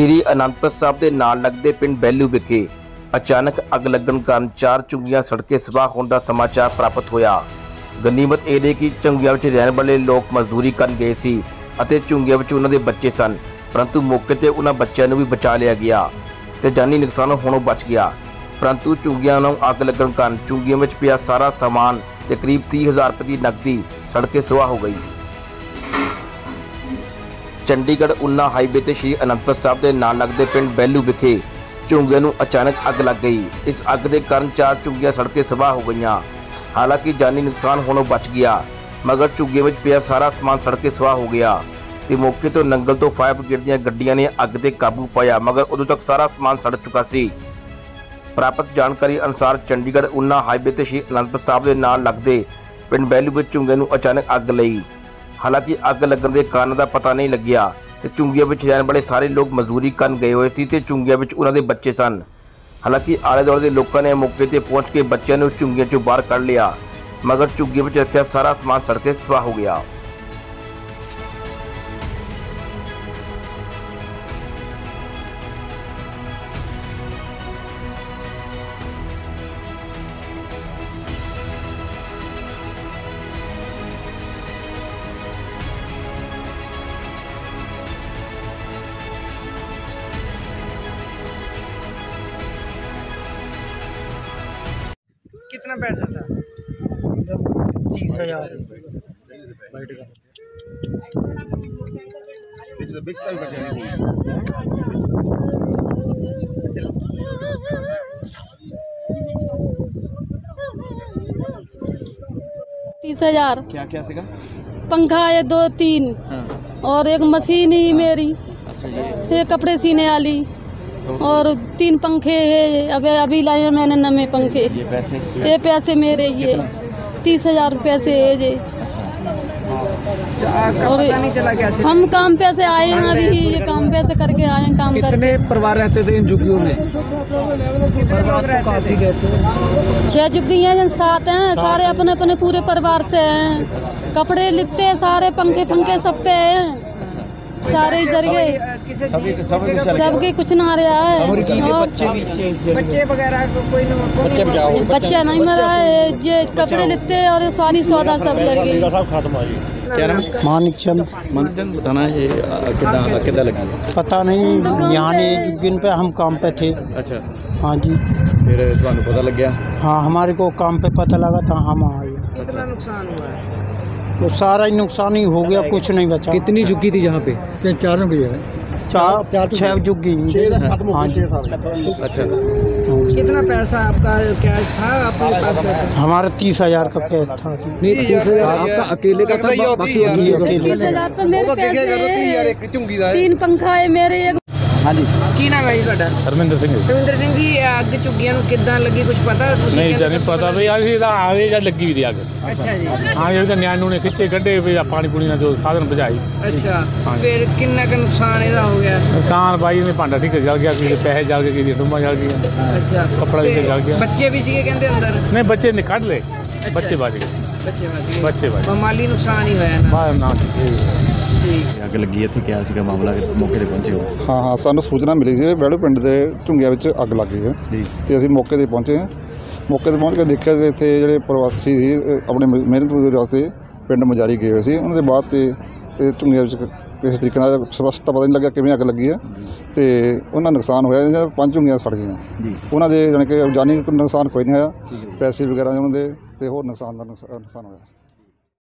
ਸ਼੍ਰੀ ਅਨੰਦਪੁਰ ਸਾਹਿਬ ਦੇ ਨਾਲ ਲੱਗਦੇ ਪਿੰਡ ਬੈਲੂ ਵਿਖੇ ਅਚਾਨਕ ਅੱਗ ਲੱਗਣ ਕਾਰਨ ਚਾਰ ਚੁੰਗੀਆਂ ਸੜਕੇ ਸਵਾਹ ਹੋਣ ਦਾ ਸਮਾਚਾਰ ਪ੍ਰਾਪਤ ਹੋਇਆ। ਗਨੀਮਤ ਇਹ ਦੇ ਕਿ ਝੁੱਗੀਆਂ ਵਿੱਚ ਰਹਿਣ ਵਾਲੇ ਲੋਕ ਮਜ਼ਦੂਰੀ ਕਰਨ ਗਏ ਸੀ ਅਤੇ ਝੁੱਗੀਆਂ ਵਿੱਚ ਉਹਨਾਂ ਦੇ ਬੱਚੇ ਸਨ, ਪਰੰਤੂ ਮੌਕੇ ਤੇ ਉਹਨਾਂ ਬੱਚਿਆਂ ਨੂੰ ਵੀ ਬਚਾ ਲਿਆ ਗਿਆ ਤੇ ਜਾਨੀ ਨੁਕਸਾਨ ਹੋਣੋਂ ਬਚ ਗਿਆ। ਪਰੰਤੂ ਚੁੰਗੀਆਂ ਨੂੰ ਅੱਗ ਲੱਗਣ ਕਾਰਨ ਚੁੰਗੀਆਂ ਵਿੱਚ ਪਿਆ ਸਾਰਾ ਸਮਾਨ ਤੇ ਕਰੀਬ 30000 ਰੁਪਏ ਦੀ ਨਕਦੀ ਸੜਕੇ ਸਵਾਹ ਹੋ ਗਈ। ਚੰਡੀਗੜ੍ਹ, ਉਨਾ ਹਾਈਵੇ ਤੇ ਸ਼੍ਰੀ ਅਨੰਦਪੁਰ ਸਾਹਿਬ ਦੇ ਨਾਲ ਲੱਗਦੇ ਪਿੰਡ ਬੈਲੂ ਵਿਖੇ ਝੁੰਗੀਆਂ ਨੂੰ ਅਚਾਨਕ ਅੱਗ ਲੱਗ ਗਈ। ਇਸ ਅੱਗ ਦੇ ਕਾਰਨ ਚਾਰ ਝੁੰਗੀਆਂ ਸੜ ਕੇ ਸਵਾਹ ਹੋ ਗਈਆਂ। ਹਾਲਾਂਕਿ ਜਾਨੀ ਨੁਕਸਾਨ ਹੋਣੋਂ ਬਚ ਗਿਆ, ਮਗਰ ਝੁੱਗੇ ਵਿੱਚ ਪਿਆ ਸਾਰਾ ਸਮਾਨ ਸੜ ਕੇ ਸਵਾਹ ਹੋ ਗਿਆ। ਤੇ ਮੌਕੇ ਤੋਂ ਨੰਗਲ ਤੋਂ ਫਾਇਰ ਬ੍ਰਿਗੇਡ ਦੀਆਂ ਗੱਡੀਆਂ ਨੇ ਅੱਗ ਤੇ ਕਾਬੂ ਪਾਇਆ, ਮਗਰ ਉਦੋਂ ਤੱਕ ਸਾਰਾ ਸਮਾਨ ਸੜ ਚੁੱਕਾ ਸੀ। ਪ੍ਰਾਪਤ ਜਾਣਕਾਰੀ ਅਨੁਸਾਰ ਚੰਡੀਗੜ੍ਹ, ਉਨਾ ਹਾਈਵੇ ਤੇ ਸ਼੍ਰੀ ਅਨੰਦਪੁਰ ਸਾਹਿਬ ਦੇ ਨਾਲ ਲੱਗਦੇ ਪਿੰਡ ਬੈਲੂ ਵਿੱਚ ਝੁੰਗੇ ਨੂੰ ਅਚਾਨਕ ਅੱਗ ਲਈ। ਹਾਲਾਂਕਿ ਅੱਗ ਲੱਗਣ ਦੇ ਕਾਰਨ ਦਾ ਪਤਾ ਨਹੀਂ ਲੱਗਿਆ ਤੇ ਝੁੰਗੀਆਂ ਵਿੱਚ ਰਹਿਣ ਵਾਲੇ ਸਾਰੇ ਲੋਕ ਮਜ਼ਦੂਰੀ ਕਰਨ ਗਏ ਹੋਏ ਸੀ ਤੇ ਝੁੰਗੀਆਂ ਵਿੱਚ ਉਹਨਾਂ ਦੇ ਬੱਚੇ ਸਨ। ਹਾਲਾਂਕਿ ਆਲੇ ਦੁਆਲੇ ਦੇ ਲੋਕਾਂ ਨੇ ਮੌਕੇ ਤੇ ਪਹੁੰਚ ਕੇ ਬੱਚਿਆਂ ਨੂੰ ਝੁੰਗੀਆਂ ਚੋਂ ਬਾਹਰ ਕੱਢ ਲਿਆ, ਮਗਰ ਝੁੰਗੀਆਂ ਵਿੱਚ ਰੱਖਿਆ ਸਾਰਾ ਸਮਾਨ ਸੜ ਕੇ ਸਵਾਹ ਹੋ ਗਿਆ। कितना पैसा था? तीस हज़ार। तीस हज़ार। क्या क्या सीखा? पंखा है दो तीन। हाँ। और एक मशीन ही मेरी। अच्छा ये। ये कपड़े सीने वाली। और तीन पंखे है अभी अभी लाए हैं मैंने नमे पंखे। ये पैसे? ये पैसे मेरे ये तीस हज़ार रुपये से है ये अच्छा। और पता नहीं चला कैसे हम काम पे से आए हैं अभी ये काम पे से करके आए हैं काम कितने परिवार रहते थे इन झुग्गियों में? कितने लोग रहते थे? छह झुग्गियाँ हैं सात हैं सारे अपने अपने पूरे परिवार से हैं। कपड़े लिखते हैं सारे पंखे पंखे सब पे हैं। सारे इधर गए। सबके कुछ ना रहा है। बच्चे वगैरह कोई बच्चा नहीं मरा है ये कपड़े लेते और सारी सौदा सब कर गए। मानिक चंद मानिक चंद बताना ये कितना लगा? पता नहीं तो यहाँ ने पे हम काम पे थे। अच्छा। हाँ जी। फिर पता लग गया? हाँ हमारे को काम पे पता लगा था हम आए। कितना नुकसान हुआ है? तो सारा ही नुकसान ही हो गया कुछ नहीं बचा। कितनी झुग्गी थी जहाँ पे? चारों की है। चार छह जुग्गी हाँ जी। अच्छा। कितना पैसा आपका कैश था? आपके पास हमारा तीस हज़ार का कैश था। नहीं तीस हज़ार आपका अकेले का था बाकी अकेले बीस हज़ार तो मेरे पैसे तीन पंखा है मेरे एक ਕੀ ਨਾਮ ਹੈ ਜੀ ਤੁਹਾਡਾ? ਹਰਮਿੰਦਰ ਸਿੰਘ ਜੀ। ਰਵਿੰਦਰ ਸਿੰਘ ਜੀ ਇਹ ਅੱਗ ਝੁੱਗੀਆਂ ਨੂੰ ਕਿੱਦਾਂ ਲੱਗੀ ਕੁਝ ਪਤਾ ਤੁਸੀਂ ਨਹੀਂ ਕਹਿੰਦੇ ਜਾਨੀ ਪਤਾ ਵੀ ਅਸੀਂ ਤਾਂ ਆ ਗਏ ਜਦ ਲੱਗੀ ਵੀ ਦੀ ਅੱਗ। ਅੱਛਾ ਜੀ। ਹਾਂ ਇਹ ਤਾਂ ਨਿਆਣੂ ਨੇ ਖਿੱਚੇ ਕੱਢੇ ਵੀ ਆ ਪਾਣੀ ਪੂਣੀ ਨਾਲ ਜੋ ਸਾਧਨ ਬੁਝਾਈ ਅੱਛਾ ਹਾਂਜੀ। ਫਿਰ ਕਿੰਨਾ ਕੁ ਨੁਕਸਾਨ ਇਹਦਾ ਹੋ ਗਿਆ? ਨੁਕਸਾਨ ਬਾਈ ਨੇ ਭਾਂਡਾ ਠੀਕ ਜਲ ਗਿਆ ਕਿਸੇ ਦੇ ਪੈਸੇ ਜਲ ਗਏ ਕਿਸੇ ਦੀ ਡੁੰਮਾ ਜਲ ਗਈਆਂ। ਅੱਛਾ। ਕੱਪੜਾ ਵੀ ਤੇ ਜਲ ਗਿਆ। ਬੱਚੇ ਵੀ ਸੀਗੇ ਕਹਿੰਦੇ ਅੰਦਰ? ਨਹੀਂ ਬੱਚੇ ਨੇ ਕੱਢ ਲਏ। ਬੱਚੇ ਬਚ ਗਏ। ਬੱਚੇ ਬਚ ਗਏ। ਬੱਚੇ ਬਚ ਗਏ। ਮਾਲੀ ਨੁਕਸਾਨ ਹੀ ਹੋਇਆ ਨਾ। ਬਾਹਰ ਨਾ ਇਹ ਠੀਕ ਅੱਗ ਲੱਗੀ ਇੱਥੇ ਕਿਹਾ ਸੀਗਾ ਮਾਮਲਾ ਮੌਕੇ ਤੇ ਪਹੁੰਚੇ ਹੋ। ਹਾਂ ਹਾਂ ਸਾਨੂੰ ਸੂਚਨਾ ਮਿਲੀ ਸੀ ਬੈਲੂ ਪਿੰਡ ਦੇ ਝੁੰਗਿਆਂ ਵਿੱਚ ਅੱਗ ਲੱਗ ਗਈ ਹੈ। ਜੀ। ਤੇ ਅਸੀਂ ਮੌਕੇ ਤੇ ਪਹੁੰਚੇ ਹਾਂ। ਮੌਕੇ ਤੇ ਪਹੁੰਚ ਕੇ ਦੇਖਿਆ ਤੇ ਇੱਥੇ ਜਿਹੜੇ ਪ੍ਰਵਾਸੀ ਸੀ ਆਪਣੇ ਮ- ਮਿਹਨਤ ਮਜ਼ਦੂਰੀ ਵਾਸਤੇ ਪਿੰਡ ਮਜਾਰੀ ਗਏ ਹੋਏ ਸੀ। ਉਹਨਾਂ ਦੇ ਬਾਅਦ ਤੇ ਇਹ ਝੁੰਗਿਆਂ ਵਿੱਚ ਕਿਸੇ ਤਰੀਕੇ ਨਾਲ ਸਪਸ਼ਟ ਪਤਾ ਨਹੀਂ ਲੱਗਿਆ ਕਿਵੇਂ ਅੱਗ ਲੱਗੀ ਹੈ। ਤੇ ਉਹਨਾਂ ਨੁਕਸਾਨ ਹੋਇਆ ਇਹਨਾਂ ਦੀਆਂ ਪੰਜ ਝੁੰਗੀਆਂ ਸੜ ਗਈਆਂ। ਜੀ। ਉਹਨਾਂ ਦੇ ਜਾਣੀ ਕਿ ਜਾਨੀ ਨੁਕਸਾਨ ਕੋਈ ਨਹੀਂ ਹੋਇਆ। ਪੈਸੇ ਵਗੈਰਾ ਉਹਨਾਂ ਦੇ ਤੇ ਹੋਰ ਨੁਕਸਾਨ ਦਾ ਨੁਕਸਾ- ਨੁਕਸਾਨ ਹੋਇਆ।